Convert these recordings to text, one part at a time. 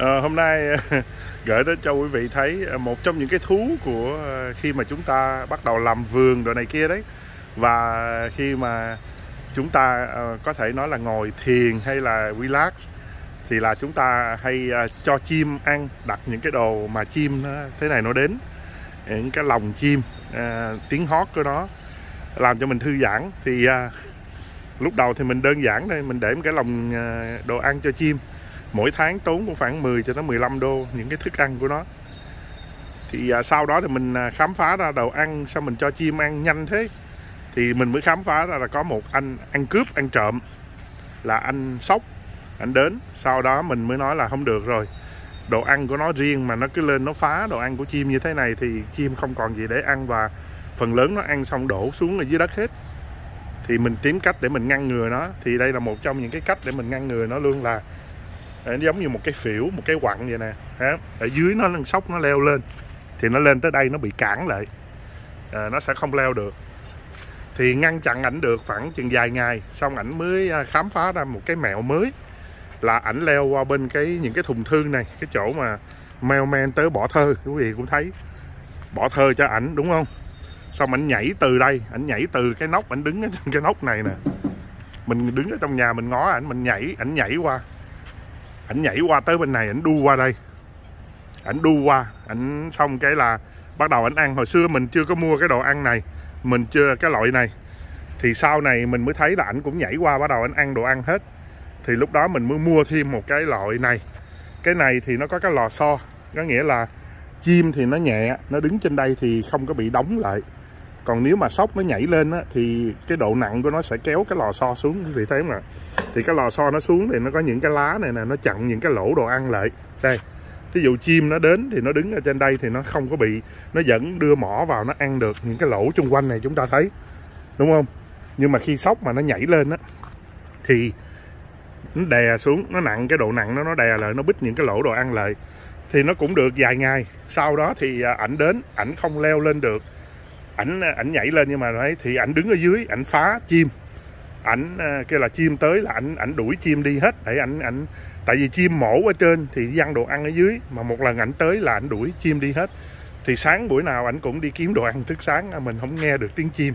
à, hôm nay ờ, gửi đến cho quý vị thấy ờ, một trong những cái thú của khi mà chúng ta bắt đầu làm vườn đồ này kia đấy. Và khi mà chúng ta có thể nói là ngồi thiền hay là relax thì là chúng ta hay cho chim ăn đặt những cái đồ mà chim nó, thế này nó đến. Những cái lồng chim tiếng hót của nó làm cho mình thư giãn. Thì lúc đầu thì mình đơn giản đây mình để một cái lồng đồ ăn cho chim mỗi tháng tốn cũng khoảng 10 cho tới 15 đô những cái thức ăn của nó. Thì à, sau đó thì mình à, khám phá ra đồ ăn sao mình cho chim ăn nhanh thế. Thì mình mới khám phá ra là có một anh ăn cướp ăn trộm là anh sóc anh đến. Sau đó mình mới nói là không được rồi đồ ăn của nó riêng mà nó cứ lên nó phá đồ ăn của chim như thế này thì chim không còn gì để ăn và phần lớn nó ăn xong đổ xuống ở dưới đất hết. Thì mình tìm cách để mình ngăn ngừa nó. Thì đây là một trong những cái cách để mình ngăn ngừa nó luôn là nó giống như một cái phễu một cái quặng vậy nè. Ha. ở dưới nó nâng sóc nó leo lên. Thì nó lên tới đây nó bị cản lại. À, nó sẽ không leo được. Thì ngăn chặn ảnh được khoảng chừng vài ngày xong ảnh mới à, khám phá ra một cái mẹo mới. Là ảnh leo qua bên cái những cái thùng thương này cái chỗ mà mailman tới bỏ thơ quý vị cũng thấy. Bỏ thơ cho ảnh đúng không? Xong ảnh nhảy từ đây ảnh nhảy từ cái nóc ảnh đứng ở trên cái nóc này nè. Mình đứng ở trong nhà mình ngó ảnh mình nhảy ảnh nhảy qua ảnh nhảy qua tới bên này, ảnh đu qua đây. Ảnh đu qua, ảnh xong cái là bắt đầu ảnh ăn. Hồi xưa mình chưa có mua cái đồ ăn này, mình chưa, cái loại này. Thì sau này mình mới thấy là ảnh cũng nhảy qua, bắt đầu ảnh ăn đồ ăn hết. Thì lúc đó mình mới mua thêm một cái loại này. Cái này thì nó có cái lò xo, có nghĩa là chim thì nó nhẹ, nó đứng trên đây thì không có bị đóng lại còn nếu mà sóc nó nhảy lên á, thì cái độ nặng của nó sẽ kéo cái lò xo xuống. Quý vị thấy không ạ thì cái lò xo nó xuống thì nó có những cái lá này nè nó chặn những cái lỗ đồ ăn lại. Đây ví dụ chim nó đến thì nó đứng ở trên đây thì nó không có bị nó vẫn đưa mỏ vào nó ăn được những cái lỗ chung quanh này chúng ta thấy. Đúng không? Nhưng mà khi sóc mà nó nhảy lên á thì nó đè xuống nó nặng cái độ nặng nó nó đè lại nó bít những cái lỗ đồ ăn lại. Thì nó cũng được vài ngày. Sau đó thì à, ảnh đến ảnh không leo lên được ảnh ảnh nhảy lên nhưng mà đấy thì ảnh đứng ở dưới ảnh phá chim. Ảnh ờ, kêu là chim tới là ảnh ảnh đuổi chim đi hết. Để ảnh ảnh tại vì chim mổ ở trên thì dăng đồ ăn ở dưới mà một lần ảnh tới là ảnh đuổi chim đi hết. Thì sáng buổi nào ảnh cũng đi kiếm đồ ăn thức sáng à, mình không nghe được tiếng chim.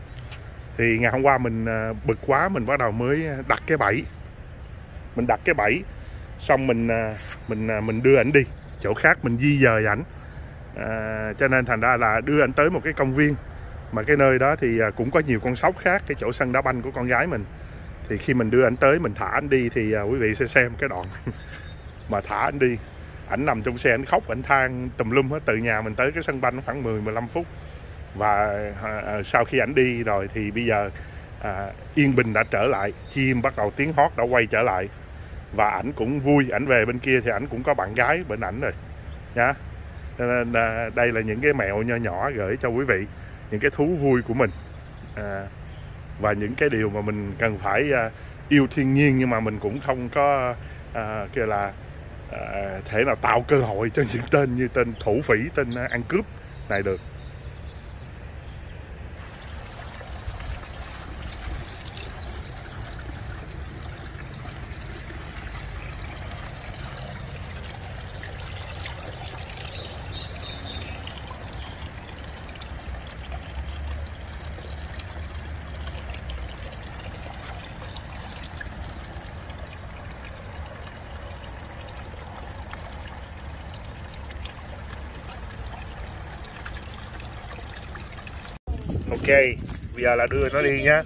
Thì ngày hôm qua mình ờ, bực quá mình bắt đầu mới đặt cái bẫy. Mình đặt cái bẫy xong mình ờ, mình mình đưa ảnh đi. Chỗ khác mình di dời ảnh. À, cho nên thành ra là đưa ảnh tới một cái công viên mà cái nơi đó thì à, cũng có nhiều con sóc khác cái chỗ sân đá banh của con gái mình. Thì khi mình đưa ảnh tới mình thả anh đi thì à, quý vị sẽ xem cái đoạn mà thả anh đi. Ảnh nằm trong xe ảnh khóc ảnh than tùm lum hết từ nhà mình tới cái sân banh khoảng 10 15 phút. Và à, à, sau khi ảnh đi rồi thì bây giờ à, yên bình đã trở lại chim bắt đầu tiếng hót đã quay trở lại. Và ảnh cũng vui ảnh về bên kia thì ảnh cũng có bạn gái bên ảnh rồi nhá. Nên đây là những cái mẹo nho nhỏ gửi cho quý vị những cái thú vui của mình. À, và những cái điều mà mình cần phải à, yêu thiên nhiên nhưng mà mình cũng không có à, kêu là à, thể nào tạo cơ hội cho những tên như tên thủ phỉ tên à, ăn cướp này được. Ok, bây giờ là đưa nó đi nhá.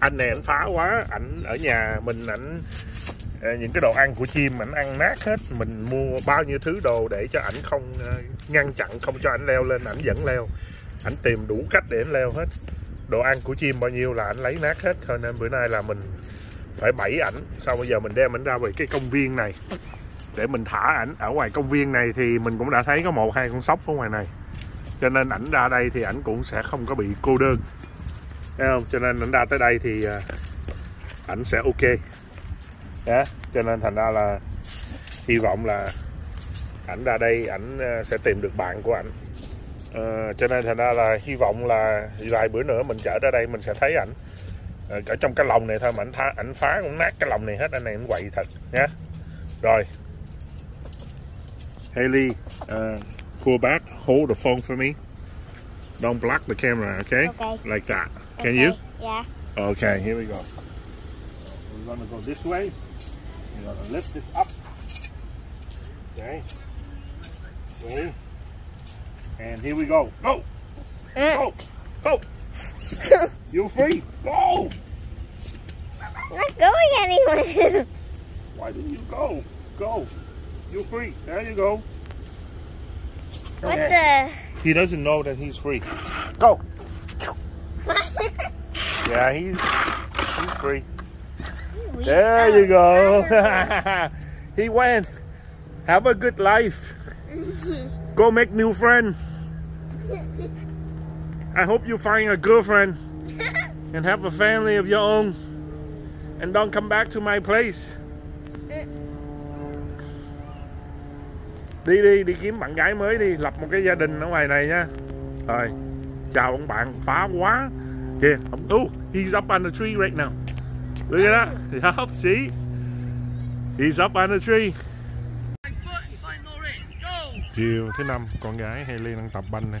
Anh này anh phá quá, ảnh ở nhà mình, ảnh ờ, những cái đồ ăn của chim, ảnh ăn nát hết. Mình mua bao nhiêu thứ đồ để cho ảnh không ờ, ngăn chặn, không cho ảnh leo lên, ảnh vẫn leo. Ảnh tìm đủ cách để ảnh leo hết. Đồ ăn của chim bao nhiêu là ảnh lấy nát hết. Cho nên bữa nay là mình phải bẫy ảnh. Sau bây giờ mình đem ảnh ra về cái công viên này. Để mình thả ảnh. Ở ngoài công viên này thì mình cũng đã thấy có một, hai con sóc ở ngoài này cho nên ảnh ra đây thì ảnh cũng sẽ không có bị cô đơn. Thấy không? Cho nên ảnh ra tới đây thì à, ảnh sẽ ok. Đó cho nên thành ra là hy vọng là ảnh ra đây ảnh à, sẽ tìm được bạn của ảnh. Ờ, cho nên thành ra là hy vọng là vài bữa nữa mình trở ra đây mình sẽ thấy ảnh. Ờ, ở trong cái lồng này thôi mà ảnh phá, ảnh phá cũng nát cái lồng này hết anh này ảnh quậy thật nhé rồi. Haley, uh, ờ, pull back, hold the phone for me. Don't block the camera, okay? Okay. Like that. Can Okay, you? Yeah. Okay, here we go. We're gonna go this way. We're gonna lift this up. Okay. Okay. And here we go. Go! Mm. Go! Go! You're free! Go! Not going anywhere. Why didn't you go? Go! You're free. There you go. What Okay. the? He doesn't know that he's free. Go! Yeah, he's he's free. We There you go. he went. Have a good life. Go make new friend. I hope you find a girlfriend and have a family of your own. And don't come back to my place. Uh, Đi đi, đi kiếm bạn gái mới đi, lập một cái gia đình ở ngoài này nha. Rồi, chào ông bạn, phá quá. Kìa, ông oh, he's up on the tree right now. Look at that. Yup, see? He's up on the tree. Chiều thứ năm, con gái Haley đang tập banh nè.